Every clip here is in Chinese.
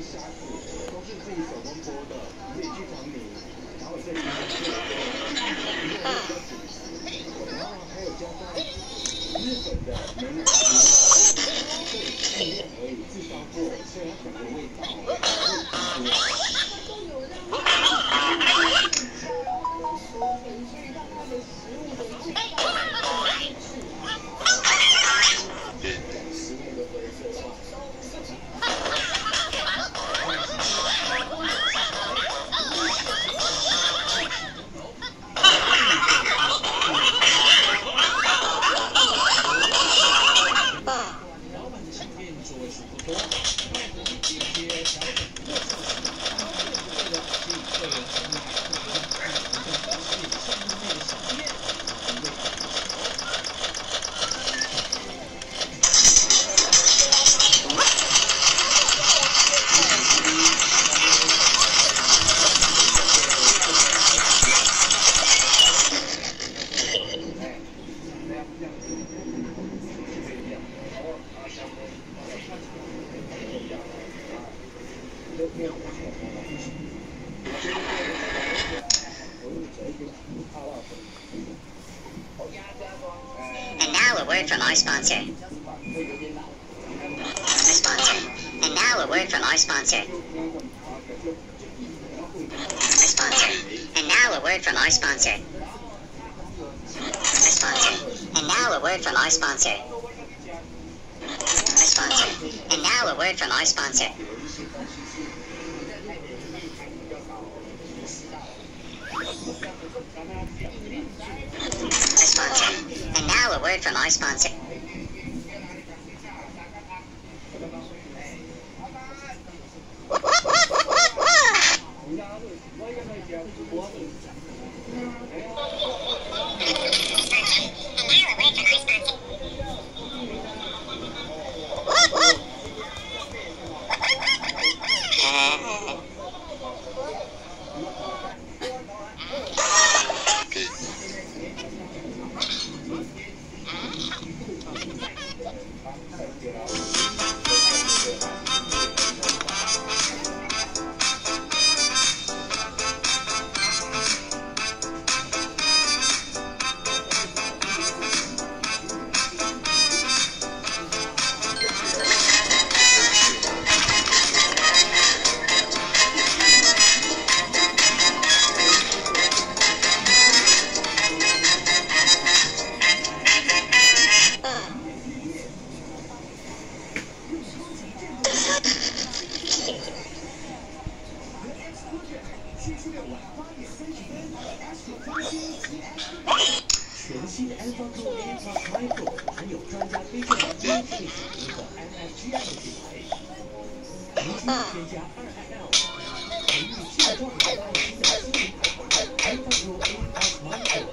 虾子，都是自己手工剥的，自己去找米，然后这里面是一个比较主食，然后还有加上日本的美乃滋，这里是面而已，制造过，所以它整个味道会很多。Word from our sponsor. Our sponsor. And now a word from our sponsor. Our sponsor. And now a word from our sponsor. Our sponsor. And now a word from our sponsor. Our sponsor. And now a word from our sponsor. Hello, word from sponsor. Gracias. Sponsor. 全新的 Alpha Pro A Plus Micro 含有专家推荐的精品组合 NFGI 的品牌，如今添加 2IL，培育健壮有耐心的新品牌 Alpha Pro A Plus Micro。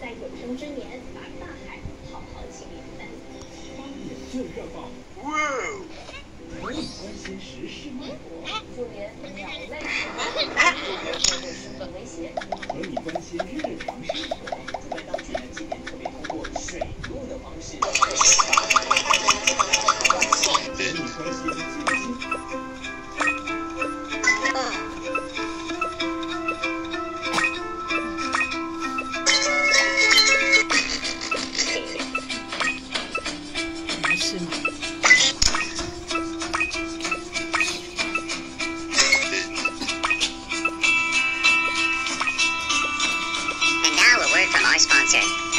在有生之年把大海好好清理一番。八点正热报。和你关心时事脉搏，就连 sponsor.